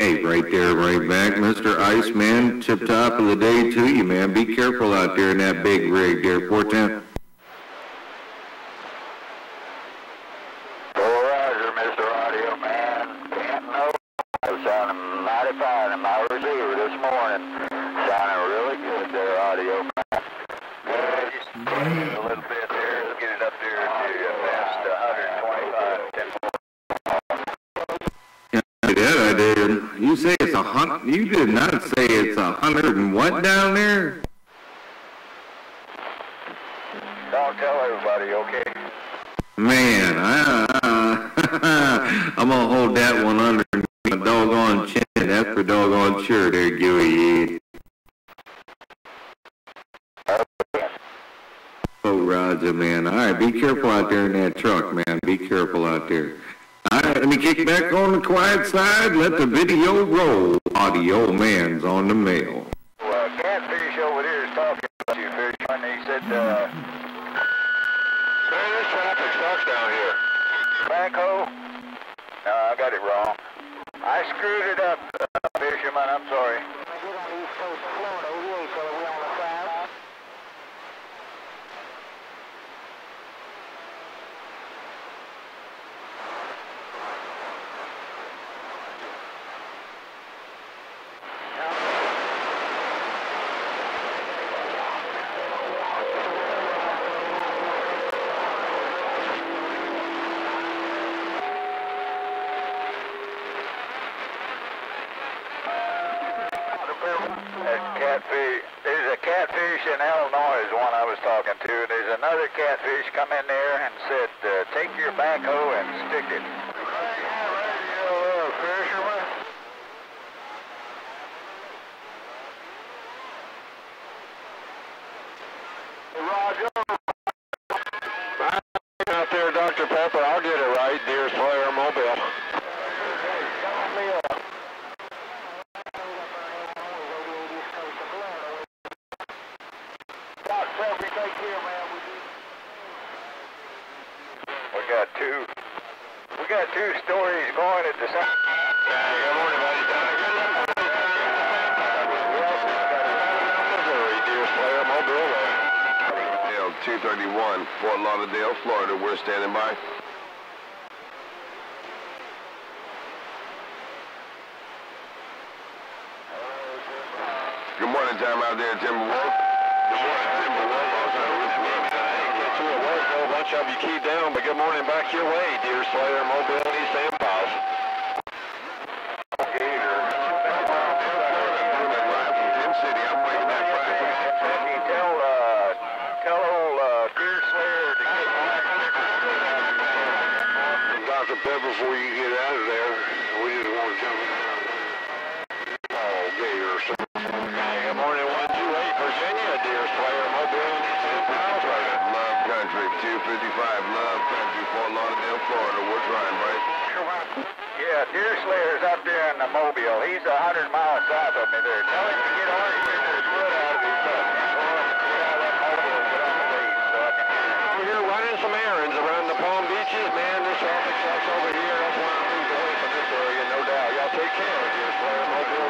Hey, right there, right back, Mr. Iceman. Tip top of the day to you, man. Be careful out there in that big rig there, 410. All Roger, Mr. Audio Man. Can't know. I was sounding mighty fine in my receiver this morning. Sounding really good there, Audio Man. Yeah, just a little bit there. Let's get it up there to past 125, 10 I did, I did. You say it's a hun, you did not say it's a hundred and what down there? Don't tell everybody, okay? Man, I, I'm gonna hold that one under my doggone chin. That's for doggone sure there, Gooey. Oh, Roger, man. All right, be careful out there in that truck, man. Be careful out there. All right, let me kick back on the quiet side. Let the video roll. Audio man's on the mail. Well, Catfish over there is talking about you, Fishman. He said, uh... Man, this traffic sucks down here. Backhoe? No, I got it wrong. I screwed it up, uh, Fisherman. I'm sorry. That catfish, there's a catfish in Illinois is one I was talking to. There's another catfish come in there and said, uh, take your backhoe and stick it. Roger. Out there, Dr. Pepper. I'll get it right, Deer Slayer Mobile. We got two. We got two stories going at the same. Slayer Mobile. Dale 231, Fort Lauderdale, Florida. We're standing by. Good morning, time out there, Timberwolf. Good morning, Timberwolf. Also, Roof Roof. Get you at you keyed down, but good morning back your way, Deer Slayer Mobile and Gator. City, I'm waiting tell, uh, tell old, uh, to get Dr. Pepper, before you get out of there, we just want to jump Oh, Gator. Good morning, 128 Virginia, Deer Slayer Mobile and East Empire. Love Country, 255, Love Country, Fort Lauderdale, Florida. We're trying, right? Yeah, Deer Slayer's up there in the Mobile. He's a hundred miles south of me there. Tell him to get all fingers wood out of his truck. Go on, get out of that Mobile, get on the waves so I can hear you. We're here running some errands around the Palm Beaches. Man, this traffic sucks over here. That's why I moved away from this area, no doubt. Y'all take care, Deer Slayer Mobile.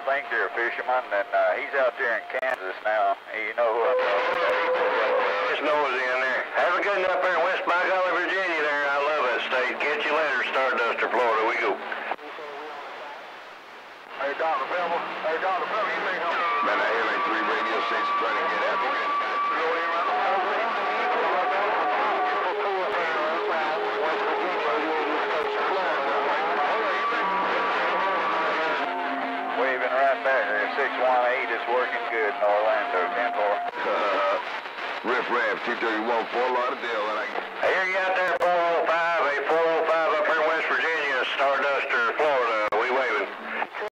I think they're a fisherman, and uh, he's out there in Kansas now. You know who I'm talking about. Just nosy in there. Have a good one up there in West by Golly, Virginia there. I love that state. Catch you later, Starduster, Florida. We go. Hey, Dr. Pebble. Hey, Dr. Pebble, you may help. Man, I hear like three radio stations trying to get after me. Waving right back there. 618 is working good in Orlando. 10 4. Uh, Riff Raff, 231, Fort Lauderdale, and I I hear you out there